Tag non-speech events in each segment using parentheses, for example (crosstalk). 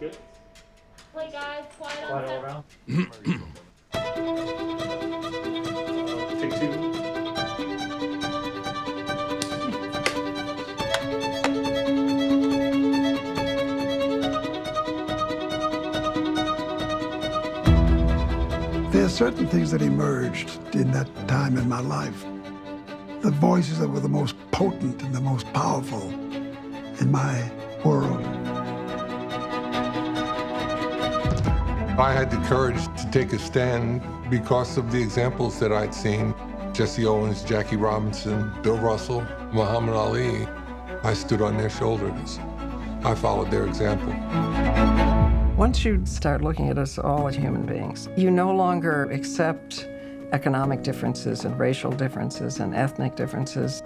good? Play guys, quiet Quiet all set. around? Take two. There are certain things that emerged in that time in my life. The voices that were the most potent and the most powerful in my world. I had the courage to take a stand because of the examples that I'd seen. Jesse Owens, Jackie Robinson, Bill Russell, Muhammad Ali. I stood on their shoulders. I followed their example. Once you start looking at us all as human beings, you no longer accept economic differences and racial differences and ethnic differences.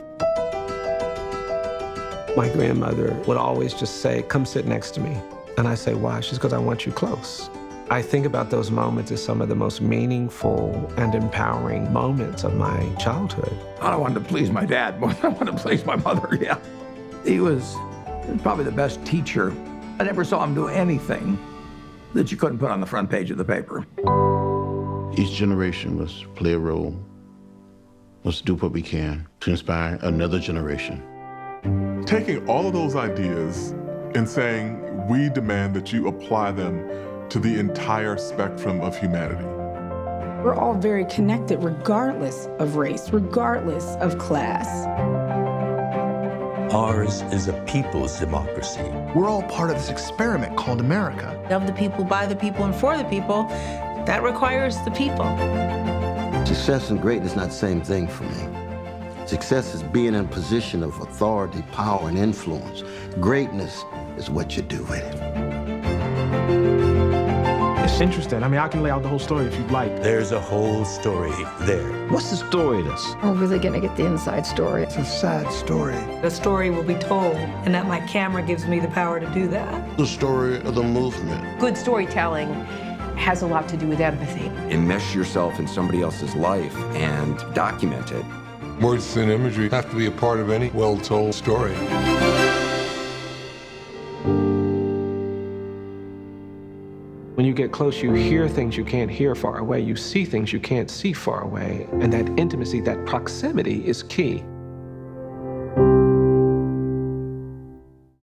My grandmother would always just say, Come sit next to me. And I say, Why? She's because I want you close. I think about those moments as some of the most meaningful and empowering moments of my childhood. I wanted to please my dad more than I wanted to please my mother, (laughs) yeah. He was probably the best teacher. I never saw him do anything that you couldn't put on the front page of the paper. Each generation must play a role, must do what we can to inspire another generation. Taking all of those ideas and saying, we demand that you apply them to the entire spectrum of humanity. We're all very connected regardless of race, regardless of class. Ours is a people's democracy. We're all part of this experiment called America. Of the people, by the people, and for the people, that requires the people. Success and greatness not the same thing for me. Success is being in a position of authority, power, and influence. Greatness is what you do with it. It's interesting. I mean, I can lay out the whole story if you'd like. There's a whole story there. What's the story of this? We're really going to get the inside story. It's a sad story. The story will be told, and that my camera gives me the power to do that. The story of the movement. Good storytelling has a lot to do with empathy. Enmesh yourself in somebody else's life and document it. Words and imagery have to be a part of any well-told story. When you get close, you hear things you can't hear far away. You see things you can't see far away. And that intimacy, that proximity is key.